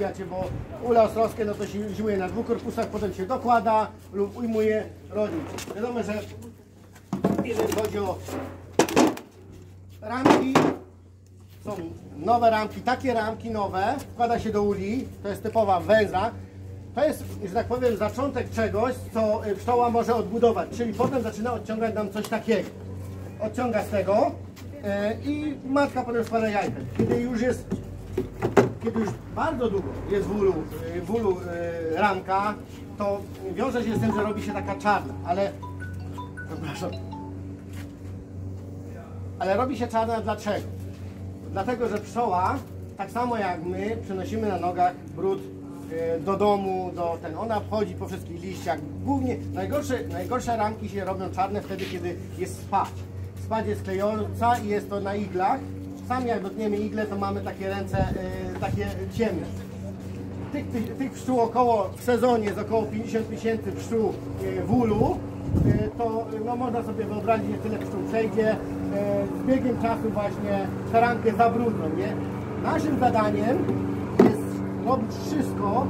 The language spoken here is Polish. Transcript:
Bo ule ostrowskie no to się zimuje na dwóch korpusach, potem się dokłada lub ujmuje rolnik. Wiadomo, że jeżeli chodzi o ramki, są nowe ramki, takie ramki nowe, wkłada się do uli, to jest typowa węza. To jest, że tak powiem, zaczątek czegoś, co y, pszczoła może odbudować, czyli potem zaczyna odciągać nam coś takiego. Odciąga z tego y, i matka potem składa jajka. Kiedy już jest kiedy już bardzo długo jest w ulu, w ulu y, ramka, to wiąże się z tym, że robi się taka czarna, ale przepraszam. Ale robi się czarna dlaczego? Dlatego, że pszczoła, tak samo jak my, przenosimy na nogach brud y, do domu, do ten, ona wchodzi po wszystkich liściach. Głównie najgorsze, najgorsze ramki się robią czarne wtedy, kiedy jest spać. Spać jest klejąca i jest to na iglach. Sami jak dotkniemy igle, to mamy takie ręce y, takie ciemne. Tych, tych, tych pszczół około w sezonie jest około 50 tysięcy pszczół y, w ulu, y, to y, no, można sobie wyobrazić, że tyle pszczół przejdzie. Y, Z biegiem czasu właśnie tę ramkę zabrudną, nie? Naszym zadaniem jest robić wszystko,